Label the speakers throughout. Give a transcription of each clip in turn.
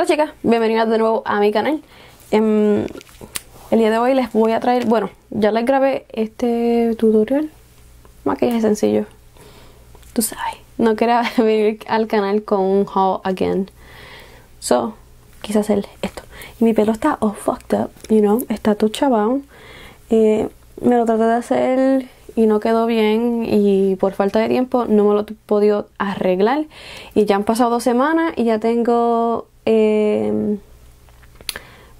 Speaker 1: Hola chicas, bienvenidas de nuevo a mi canal. Em, el día de hoy les voy a traer, bueno, ya les grabé este tutorial. Maquillaje sencillo. Tú sabes, no quería venir al canal con un haul again. So, quise hacer esto. Y mi pelo está all fucked up, you know, está todo chavado. Eh, me lo traté de hacer y no quedó bien y por falta de tiempo no me lo he podido arreglar y ya han pasado dos semanas y ya tengo eh,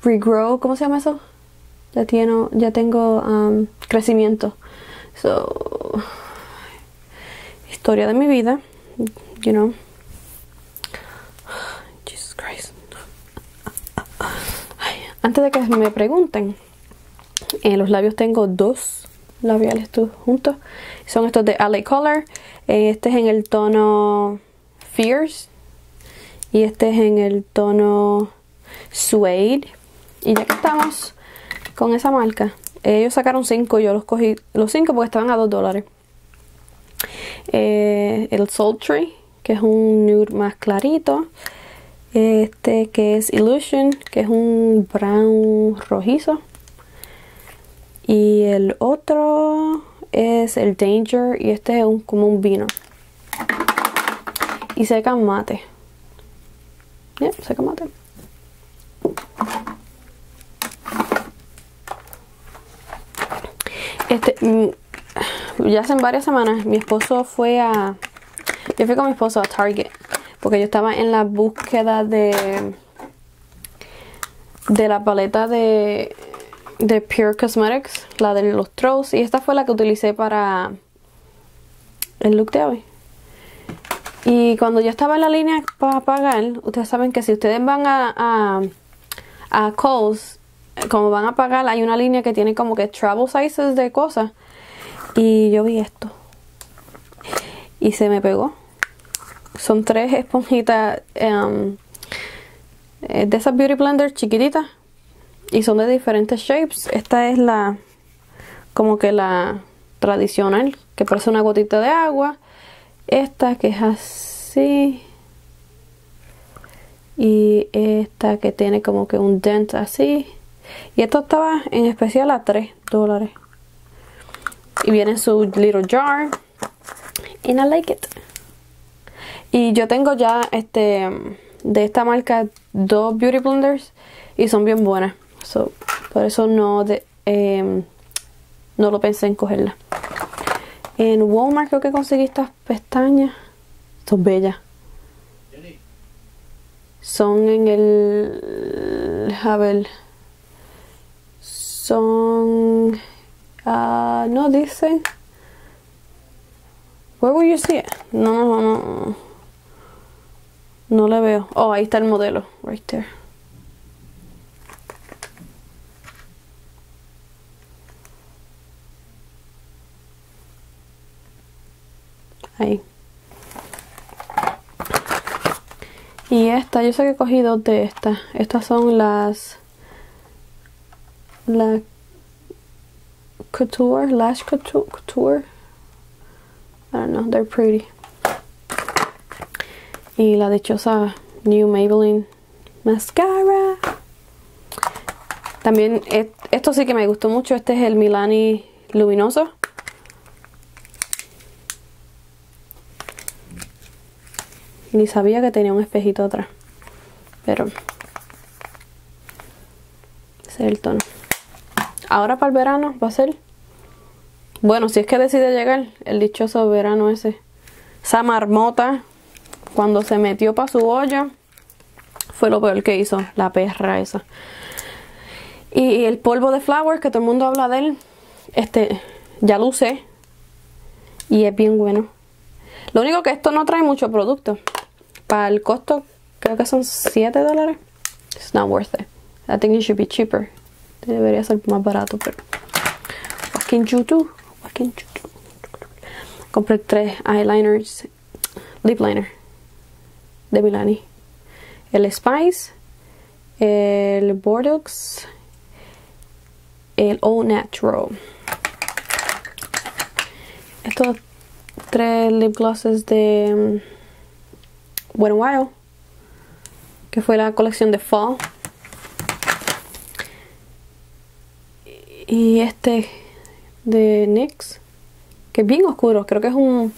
Speaker 1: regrow, ¿cómo se llama eso? Ya, tengo crecimiento. So, historia de mi vida, you know. Jesus Christ. Antes de que me pregunten, en los labios tengo dos labiales juntos. Son estos de LA Color. Este es en el tono Fierce. Y este es en el tono Suede. Y ya que estamos con esa marca, ellos sacaron 5. Yo los cogí los 5 porque estaban a 2 dólares. Eh, el Sultry, que es un nude más clarito. Este que es Illusion, que es un brown rojizo. Y el otro es el Danger y este es un, como un vino. Y seca mate. Yeah, seca mate. Este, mm, ya hace varias semanas mi esposo fue a... Yo fui con mi esposo a Target. Porque yo estaba en la búsqueda de... De la paleta de de Pure Cosmetics, la de los Trolls. Y esta fue la que utilicé para el look de hoy. Y cuando yo estaba en la línea para pagar, ustedes saben que si ustedes van a, a, a Kohl's, como van a pagar, hay una línea que tiene como que travel sizes de cosas. Y yo vi esto. Y se me pegó. Son tres esponjitas um, eh, de esas Beauty Blender chiquititas y son de diferentes shapes. Esta es la como que la tradicional, que parece una gotita de agua. Esta que es así. Y esta que tiene como que un dent así. Y esto estaba en especial a 3 dólares. Y viene su little jar. And I like it. Y yo tengo ya este de esta marca dos beauty blenders y son bien buenas por eso no, em, no lo pensé en cogerla. En Walmart creo que conseguí estas pestañas. Son bellas. Son en el... A ver. Son... Uh, no dicen. Where will you see it? No, no, no. No le veo. Oh, ahí está el modelo. Right there. Ahí. Y esta, yo sé que he cogido de estas. Estas son las... La Couture, Lash Couture. I don't know, they're pretty. Y la dichosa New Maybelline Mascara. También, esto sí que me gustó mucho. Este es el Milani Luminoso. Ni sabía que tenía un espejito atrás. Pero ese es el tono. Ahora para el verano va a ser. Bueno, si es que decide llegar el dichoso verano ese. Esa marmota, cuando se metió para su olla, fue lo peor que hizo, la perra esa. Y el polvo de flowers, que todo el mundo habla de él, este, ya lo usé. Y es bien bueno. Lo único que esto no trae mucho producto. Para el costo, creo que son 7 dólares. It's not worth it. I think it should be cheaper. Debería ser más barato, pero. What can you do? What can you do? Compré tres eyeliners. Lip liner. De Milani. El Spice. El Bordeaux. El All Natural. Estos tres lip glosses de. Bueno, Wild. que fue la colección de Fall. Y este de NYX, que es bien oscuro, creo que es un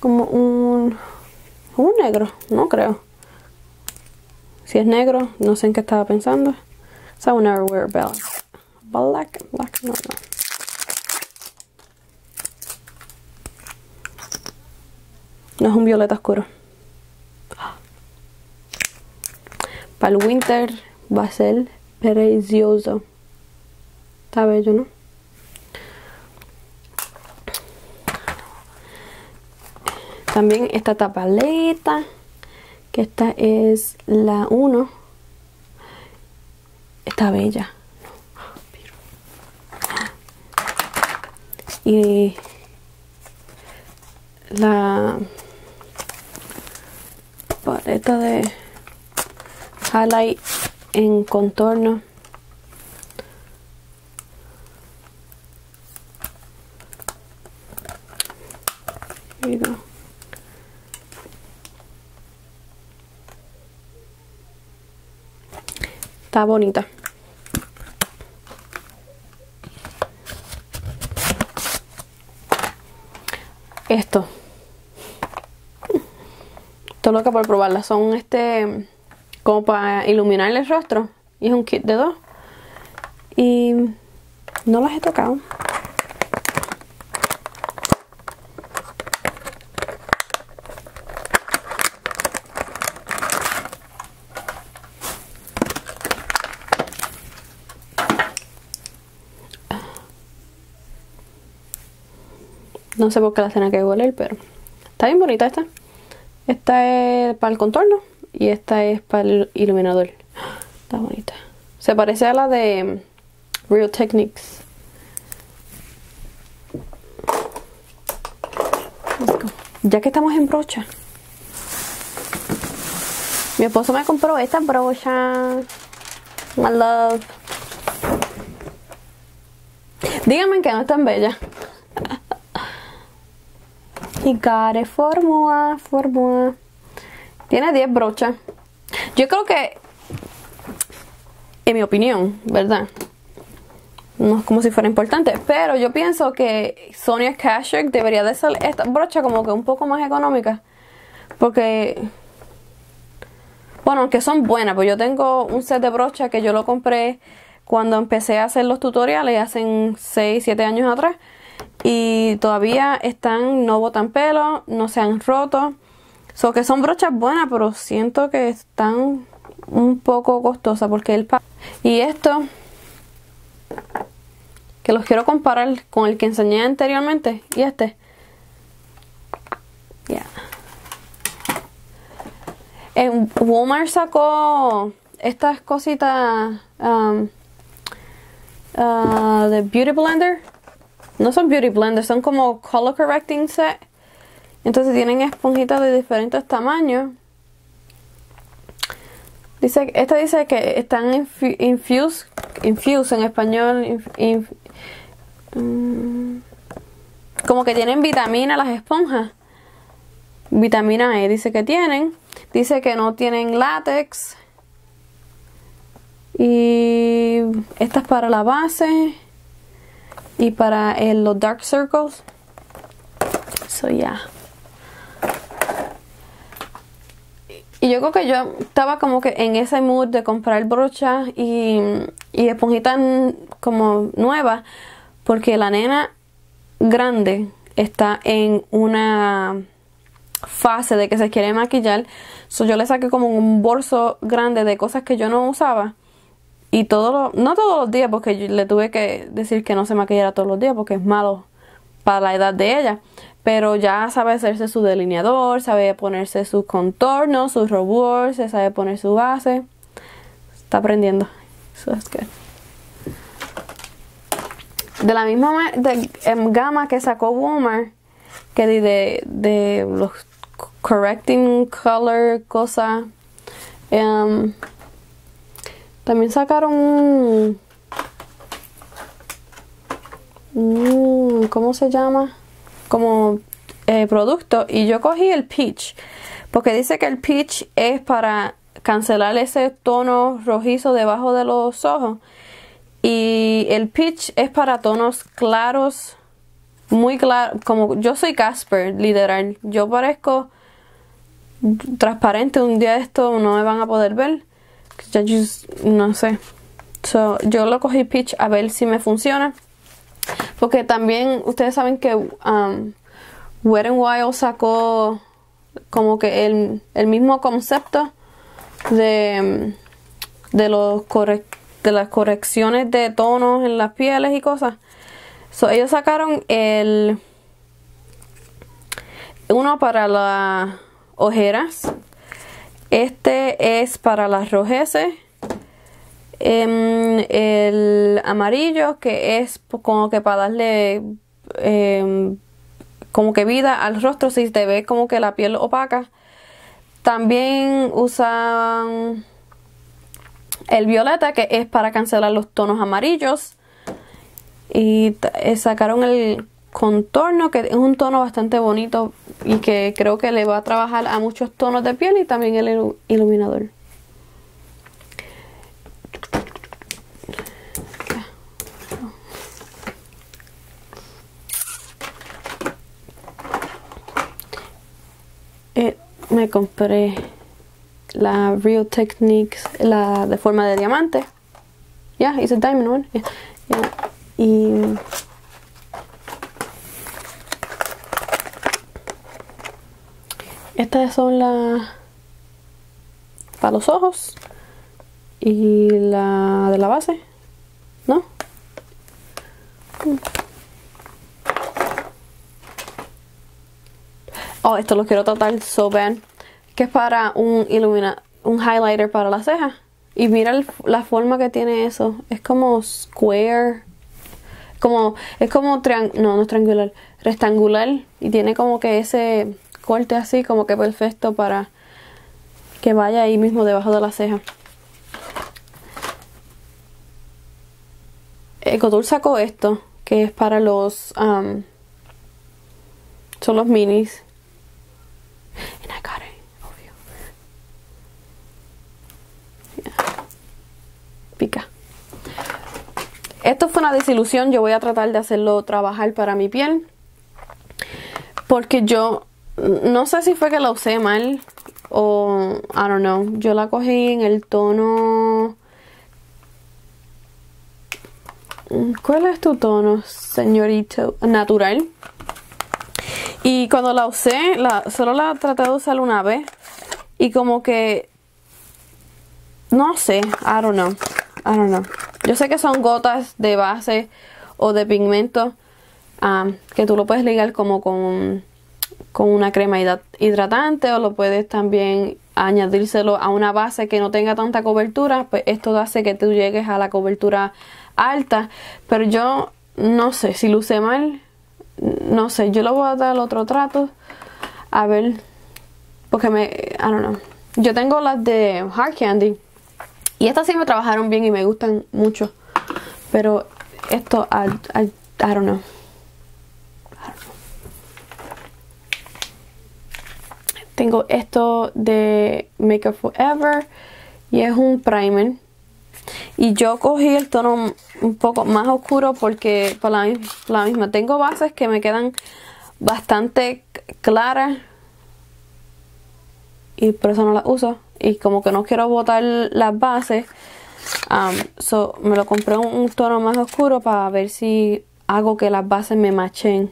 Speaker 1: como un un negro, no creo. Si es negro, no sé en qué estaba pensando. So I never wear black. Black, black, no, no. No es un violeta oscuro. Para el winter va a ser precioso. Está bello, ¿no? También esta tapaleta, que esta es la 1. Está bella. Y la paleta de highlight en contorno. Está bonita. Esto. Todo lo que por probarla. Son este como para iluminar el rostro. Y es un kit de dos. Y no las he tocado. No sé por qué la tenía que oler, pero está bien bonita esta. Esta es para el contorno y esta es para el iluminador. Está bonita. Se parece a la de Real Techniques. Ya que estamos en brocha. Mi esposo me compró esta brocha. My love. Díganme que no es tan bella. Y got it for Tiene 10 brochas. Yo creo que, en mi opinión, ¿verdad? No es como si fuera importante, pero yo pienso que Sonia Kashuk debería de ser esta brocha como que un poco más económica. Porque, bueno, que son buenas, pues yo tengo un set de brochas que yo lo compré cuando empecé a hacer los tutoriales hace 6, 7 años atrás y todavía están, no botan pelo, no se han roto. So que son brochas buenas, pero siento que están un poco costosas porque el y esto que los quiero comparar con el que enseñé anteriormente y este. Ya. En Walmart sacó estas cositas um, uh, de Beauty Blender no son beauty blenders, son como color correcting set. Entonces tienen esponjitas de diferentes tamaños. Dice, esta dice que están infused, infused en español, mm, como que tienen vitamina las esponjas. Vitamina E dice que tienen. Dice que no tienen látex. Y esta es para la base y para los dark circles. So yeah. Y yo creo que yo estaba como que en ese mood de comprar brochas y, y esponjitas como nuevas. Porque la nena grande está en una fase de que se quiere maquillar. So yo le saqué como un bolso grande de cosas que yo no usaba y todos no todos los días, porque le tuve que decir que no se maquillara todos los días, porque es malo para la edad de ella. Pero ya sabe hacerse su delineador, sabe ponerse sus contornos, sus rubors, se sabe poner su base. Está aprendiendo. De la misma em, gama que sacó Walmart, que de, de, los correcting color, cosas. Em, también sacaron un, ¿cómo se llama? Como eh, producto y yo cogí el peach porque dice que el peach es para cancelar ese tono rojizo debajo de los ojos. Y el pitch es para tonos claros, muy claro, como yo soy Casper, literal. Yo parezco transparente, un día esto no me van a poder ver. no sé. yo lo cogí pitch a ver si me funciona. Porque también ustedes saben que um, Wet n Wild sacó como que el, el mismo concepto de, de los correctos de las correcciones de tonos en las pieles y cosas. ellos sacaron el uno para las ojeras. Este es para las rojeces. El amarillo que es como que para darle em, como que vida al rostro si te ve como que la piel opaca. También usan el violeta que es para cancelar los tonos amarillos y eh, sacaron el contorno que es un tono bastante bonito y que creo que le va a trabajar a muchos tonos de piel y también el iluminador eh, me compré la Real Techniques, la de forma de diamante. Yeah, it's a diamond one. Y estas son las para los ojos y la de la base, ¿no? Oh, esto lo quiero tratar so bad que es para un ilumina un highlighter para la ceja. Y mira la forma que tiene eso. Es como square. Como, es como triangular, no, no triangular, rectangular. Y tiene como que ese corte así, como que perfecto para que vaya ahí mismo debajo de la ceja. Ecotour sacó esto, que es para los, um, son los minis. Pica. Esto fue una desilusión, yo voy a tratar de hacerlo trabajar para mi piel. Porque yo no sé si fue que la usé mal o I don't know. Yo la cogí en el tono ¿Cuál es tu tono, señorito? Natural. Y cuando la usé, solo la traté de usar una vez. Y como que no sé, I don't know. I don't know. Yo sé que son gotas de base o de pigmento um, que tú lo puedes ligar como con, con una crema hidratante o lo puedes también añadírselo a una base que no tenga tanta cobertura. Pues esto hace que tú llegues a la cobertura alta. Pero yo no sé, si luce mal, no sé, yo le voy a dar otro trato. A ver, porque me, I don't know. Yo tengo las de Hard Candy y estas sí me trabajaron bien y me gustan mucho. Pero esto, I, I, don't know. Tengo esto de Makeup Forever y es un primer. Y yo cogí el tono un poco más oscuro porque por la, misma tengo bases que me quedan bastante claras y por eso no las uso. Y como que no quiero botar las bases um, me lo compré un, tono más oscuro para ver si hago que las bases me machen.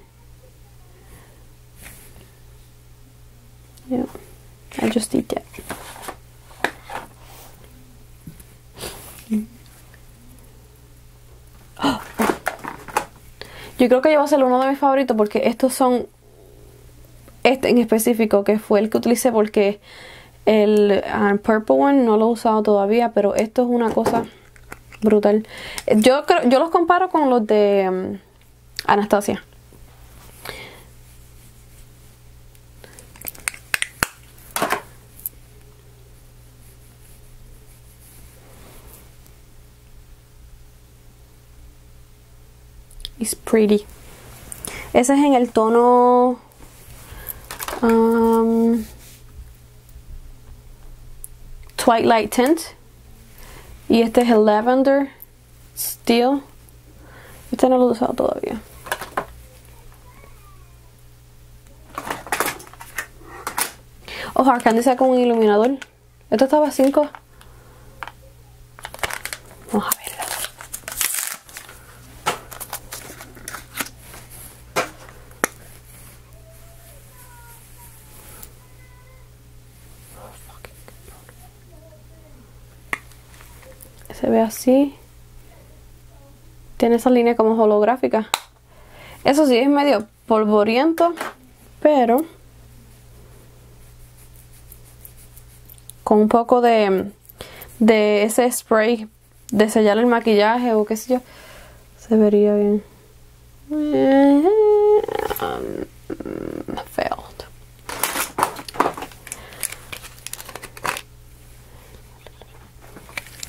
Speaker 1: Yeah, I Yo creo que yo va a ser uno de mis favoritos porque estos son este en específico que fue el que utilicé porque el ah, Purple One no lo he usado todavía, pero esto es una cosa brutal. Yo, creo, yo los comparo con los de um, Anastasia. It's pretty. Ese es en el tono um, Twilight Tint. Y este es el Lavender Steel. Este no lo he usado todavía. Acá dice con un iluminador. Esto estaba a 5. Vamos a ver. Ve así. Tiene esa línea como holográfica. Eso sí, es medio polvoriento, pero con un poco de, de ese spray de sellar el maquillaje o qué sé yo, se vería bien. Um, failed.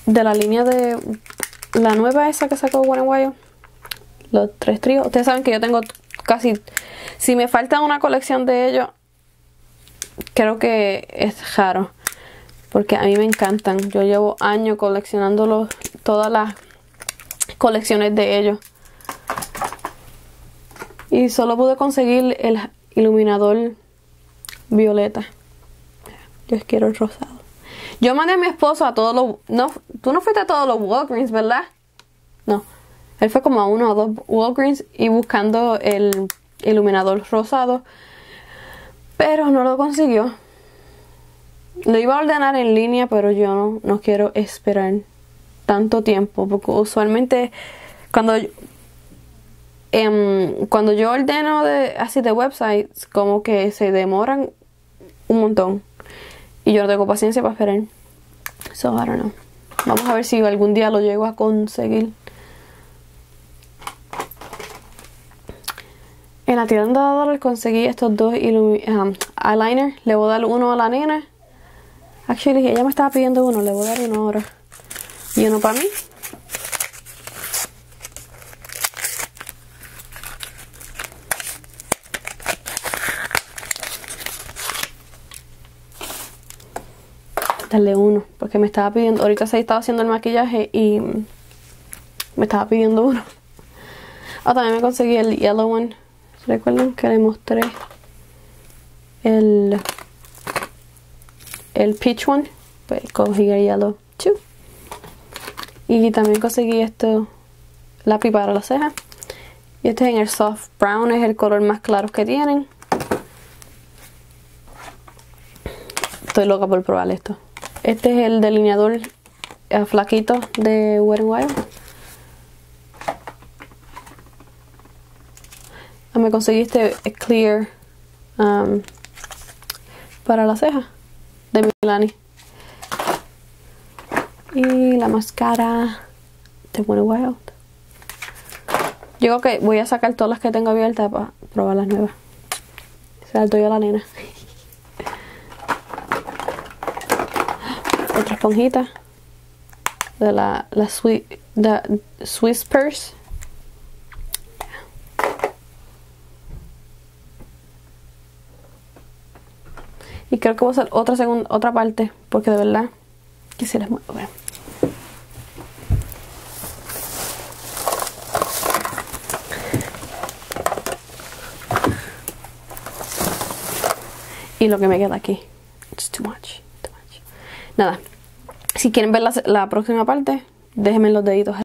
Speaker 1: De la línea de la nueva esa que sacó One los tres tríos. Ustedes saben que yo tengo casi. Si me falta una colección de ellos, creo que es raro. Porque a mí me encantan. Yo llevo años coleccionándolos, todas las colecciones de ellos. Y solo pude conseguir el iluminador violeta. Yo quiero el rosado. Yo mandé a mi esposo a todos los... No, tú no fuiste a todos los Walgreens, ¿verdad? No. Él fue como a uno o dos Walgreens y buscando el iluminador rosado. Pero no lo consiguió. Lo iba a ordenar en línea, pero yo no, no quiero esperar tanto tiempo. Porque usualmente cuando em, cuando yo ordeno de, así de websites, como que se demoran un montón. Y yo no tengo paciencia para esperar. So, I don't know. Vamos a ver si algún día lo llego a conseguir. En la tienda de dólares conseguí estos dos um, eyeliners. Le voy a dar uno a la nena. Actually, ella me estaba pidiendo uno. Le voy a dar uno ahora. Y uno para mí. Darle uno porque me estaba pidiendo ahorita se estaba haciendo el maquillaje y me estaba pidiendo uno. Ah también me conseguí el yellow one. Recuerden que le mostré el el peach one pues cogí el yellow two. Y también conseguí esto lápiz para las cejas y este es en el soft brown es el color más claro que tienen. Estoy loca por probar esto este es el delineador eh, flaquito de Wet n Wild. Ah, me conseguí este clear um, para la ceja de Milani. Y la máscara de Wet n Wild. Yo creo que voy a sacar todas las que tengo abiertas para probar las nuevas. Se las doy a la nena. otra esponjita de la, la Swiss, Swiss Purse. Y creo que voy a hacer otra segunda, otra parte, porque de verdad quisiera bueno. Y lo que me queda aquí. It's too much nada, si quieren ver la, la próxima parte, déjenme los deditos